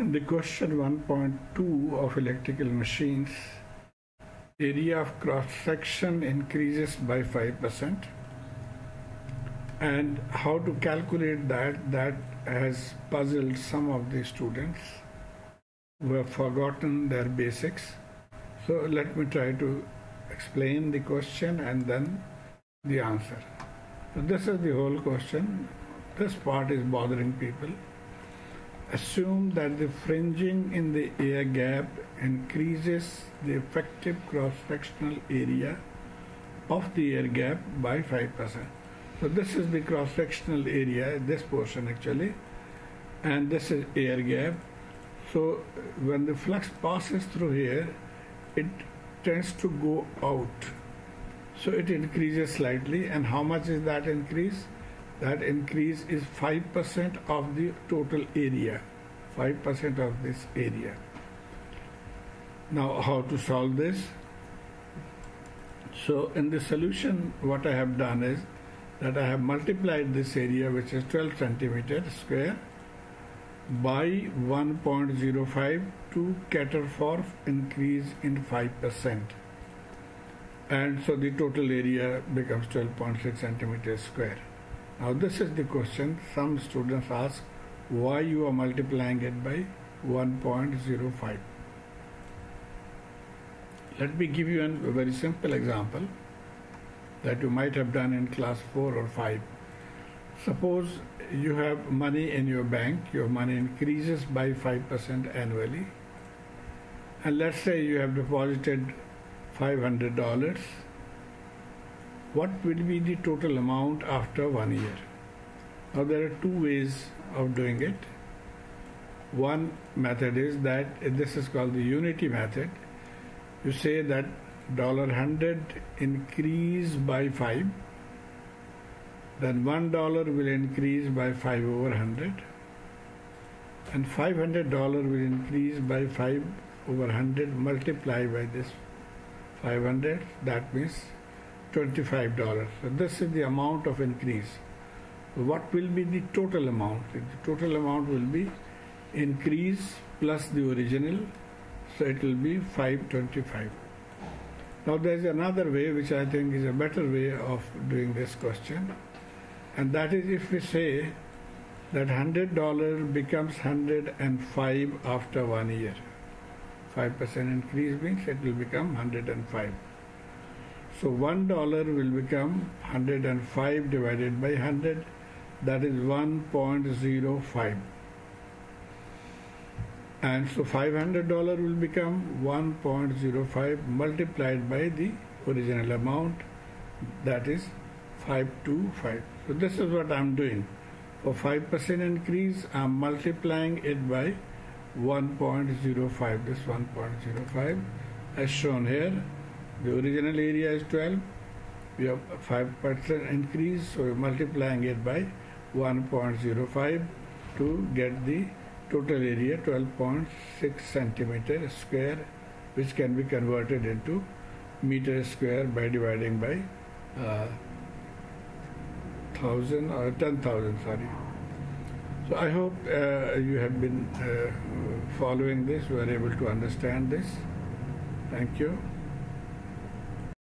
The question 1.2 of electrical machines, area of cross section increases by 5% and how to calculate that that has puzzled some of the students who have forgotten their basics. So let me try to explain the question and then the answer. So this is the whole question. This part is bothering people assume that the fringing in the air gap increases the effective cross-sectional area of the air gap by 5%. So this is the cross-sectional area, this portion actually, and this is air gap. So when the flux passes through here, it tends to go out. So it increases slightly, and how much is that increase? That increase is 5% of the total area, 5% of this area. Now how to solve this? So in the solution, what I have done is, that I have multiplied this area which is 12 centimeter square by 1.05 to cater for increase in 5% and so the total area becomes 12.6 centimeters square. Now this is the question some students ask why you are multiplying it by 1.05. Let me give you a very simple example that you might have done in class 4 or 5. Suppose you have money in your bank, your money increases by 5% annually, and let's say you have deposited $500. What will be the total amount after one year? Now, there are two ways of doing it. One method is that this is called the unity method. You say that dollar hundred increase by five, then one dollar will increase by five over hundred, and five hundred dollar will increase by five over hundred multiply by this five hundred. That means twenty-five dollars. So this is the amount of increase. What will be the total amount? The total amount will be increase plus the original, so it will be 525. Now there is another way which I think is a better way of doing this question and that is if we say that $100 becomes 105 after one year. 5% increase means it will become 105. So $1 will become 105 divided by 100 that is 1.05 and so $500 will become 1.05 multiplied by the original amount. That is 525 so this is what I'm doing. For 5% increase I'm multiplying it by 1.05 this 1.05 as shown here the original area is 12 we have 5% increase so we're multiplying it by 1.05 to get the total area 12.6 centimeter square which can be converted into meter square by dividing by uh, thousand or ten thousand sorry. So I hope uh, you have been uh, following this you are able to understand this. Thank you